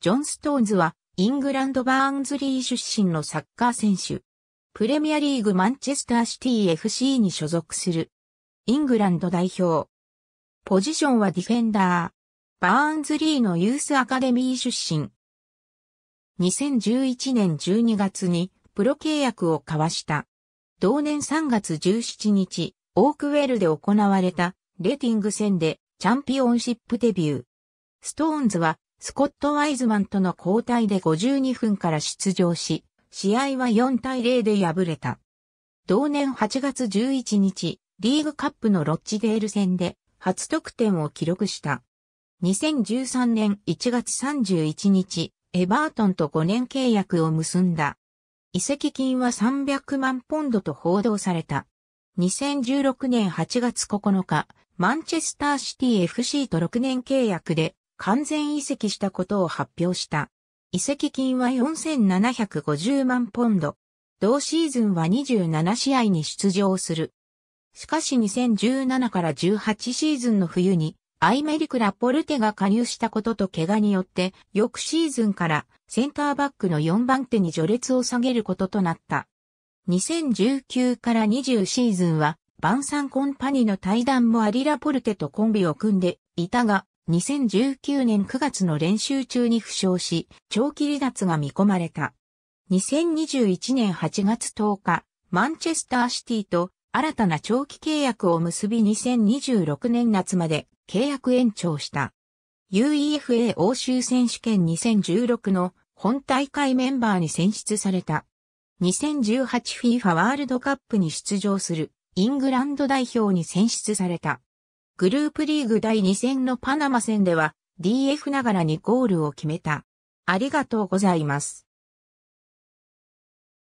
ジョン・ストーンズはイングランド・バーンズリー出身のサッカー選手。プレミアリーグマンチェスターシティ FC に所属する。イングランド代表。ポジションはディフェンダー。バーンズリーのユースアカデミー出身。2011年12月にプロ契約を交わした。同年3月17日、オークウェルで行われたレディング戦でチャンピオンシップデビュー。ストーンズはスコット・ワイズマンとの交代で52分から出場し、試合は4対0で敗れた。同年8月11日、リーグカップのロッチデール戦で初得点を記録した。2013年1月31日、エバートンと5年契約を結んだ。移籍金は300万ポンドと報道された。2016年8月9日、マンチェスターシティ FC と6年契約で完全移籍したことを発表した。移籍金は4750万ポンド。同シーズンは27試合に出場する。しかし2017から18シーズンの冬にアイメリク・ラポルテが加入したことと怪我によって翌シーズンからセンターバックの4番手に序列を下げることとなった。2019から20シーズンはバンサンコンパニの対談もアリラポルテとコンビを組んでいたが、2019年9月の練習中に負傷し、長期離脱が見込まれた。2021年8月10日、マンチェスターシティと新たな長期契約を結び2026年夏まで契約延長した。UEFA 欧州選手権2016の本大会メンバーに選出された。2018FIFA ワールドカップに出場するイングランド代表に選出された。グループリーグ第2戦のパナマ戦では DF ながらにゴールを決めた。ありがとうございます。